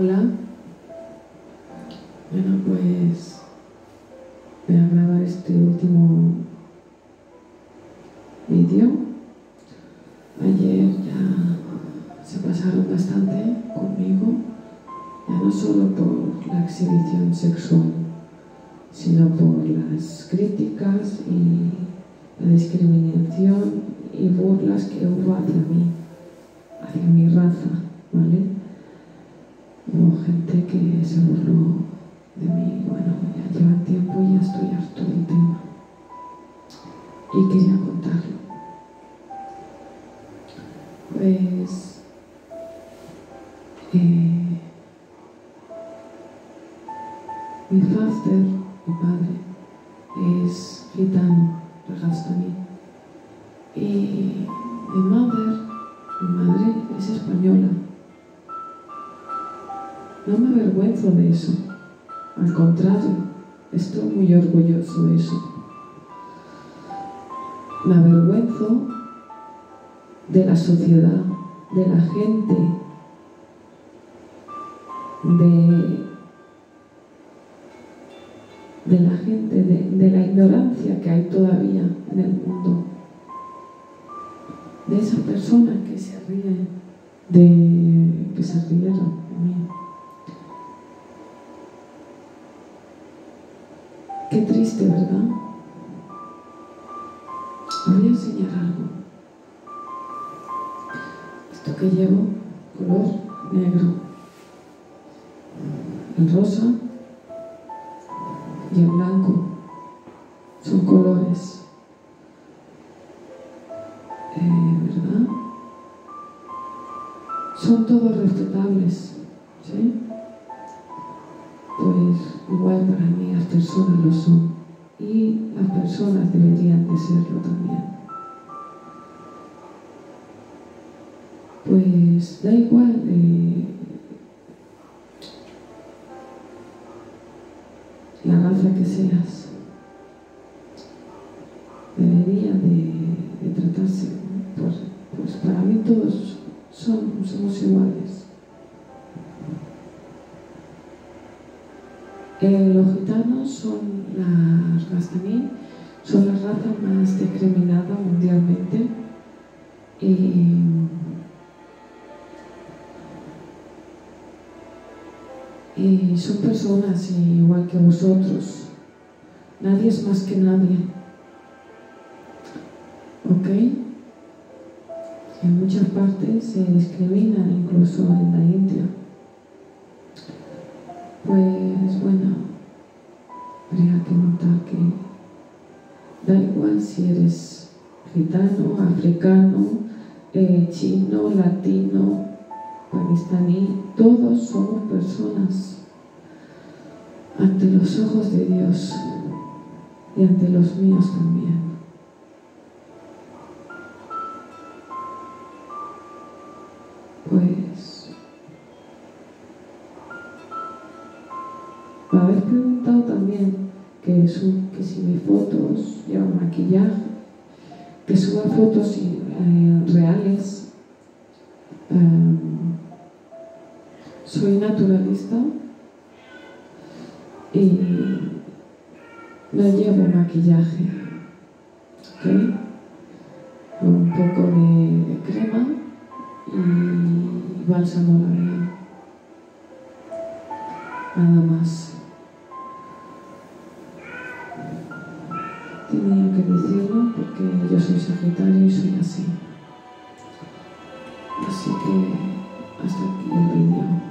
Hola. Bueno, pues voy a grabar este último vídeo. Ayer ya se pasaron bastante conmigo, ya no solo por la exhibición sexual, sino por las críticas y la discriminación y burlas que hubo hacia mí, se burló de mí, bueno, ya lleva tiempo y ya estoy harto del tema. Y quería contarlo. Pues eh, mi faster, mi padre, es gitano, regastaní. Y mi madre, mi madre es española. No me avergüenzo de eso. Al contrario, estoy muy orgulloso de eso. Me avergüenzo de la sociedad, de la gente, de, de la gente, de, de la ignorancia que hay todavía en el mundo, de esa persona que se ríe, de que se rieron de mí. Qué triste, ¿verdad? Voy a enseñar algo. Esto que llevo, color negro, el rosa y el blanco, son colores, eh, ¿verdad? Son todos respetables, ¿sí? Pues igual para mí las personas lo son y las personas deberían de serlo también. Pues da igual eh, la raza que seas, debería de, tratarse, pues, pues para mí todos somos iguales. Eh, los gitanos son las rastaní, son la raza más discriminada mundialmente y, y son personas igual que vosotros. Nadie es más que nadie. ¿Ok? En muchas partes se discriminan, incluso en la da igual si eres gitano, africano, eh, chino, latino, pakistaní, todos somos personas ante los ojos de Dios y ante los míos también. Pues me habéis preguntado también que, su- que si mis fotos llevan maquillaje, que suba fotos eh, reales. Soy naturalista y no llevo maquillaje, ¿ok? Un poco de crema y bálsamo labial. tenía que decirlo porque yo soy Sagitario y soy así. Así que hasta aquí el vídeo.